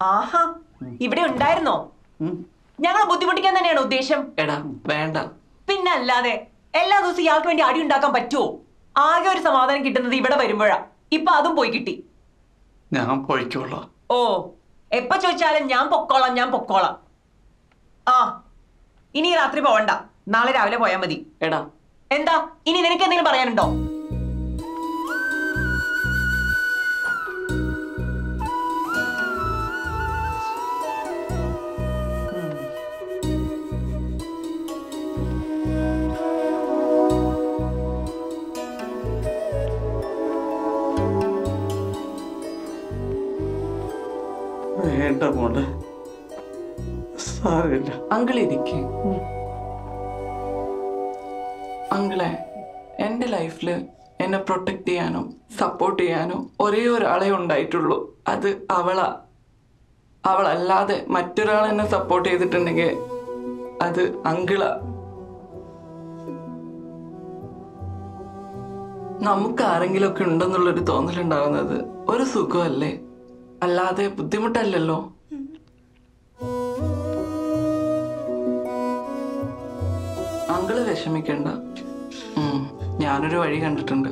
ആഹാ ഇവിടെ ഉണ്ടായിരുന്നോ? ഞങ്ങൾ ബുദ്ധിമുട്ടിക്കാൻ തന്നെയാണ് ഉദ്ദേശം? എടാ വേണ്ട. പിന്നെ അല്ലാതെ എല്ലാ ദിവസവും ഇയാൾക്ക് വേണ്ടി അടി ഉണ്ടാക്കാൻ പറ്റുമോ ആകെ ഒരു സമാധാനം കിട്ടുന്നത് ഇവിടെ വരുമ്പോഴാ. ഇപ്പൊ അതും പോയി കിട്ടി. ഞാൻ പോയിക്കോളാം. ഓ എപ്പ ചോദിച്ചാലും ഞാൻ പൊക്കോളാം ഞാൻ പൊക്കോളാം. ആ ഇനി രാത്രി പോവണ്ട. നാളെ രാവിലെ പോയാൽ മതി. എടാ. എന്താ ഇനി നിനക്ക് എന്തെങ്കിലും പറയാനുണ്ടോ? വേണ്ട മോളെ. സാരമില്ല. അങ്കിൾ ഇരിക്കേ അങ്കിളെ എന്റെ ലൈഫിൽ എന്നെ പ്രൊട്ടക്ട് ചെയ്യാനോ സപ്പോർട്ട് ചെയ്യാനോ ഒരേ ഒരാളെ ഉണ്ടായിട്ടുള്ളൂ. അത് അവളാ. അവളല്ലാതെ മറ്റൊരാൾ എന്നെ സപ്പോർട്ട് ചെയ്തിട്ടുണ്ടെങ്കിൽ അത് അങ്കിളാ. നമുക്ക് ആരെങ്കിലുമൊക്കെ ഉണ്ടെന്നുള്ളൊരു തോന്നലുണ്ടാവുന്നത് ഒരു സുഖമല്ലേ? അല്ലാതെ ബുദ്ധിമുട്ടല്ലല്ലോ. അങ്കിൾ വിഷമിക്കണ്ട. ഞാനൊരു വഴി കണ്ടിട്ടുണ്ട്.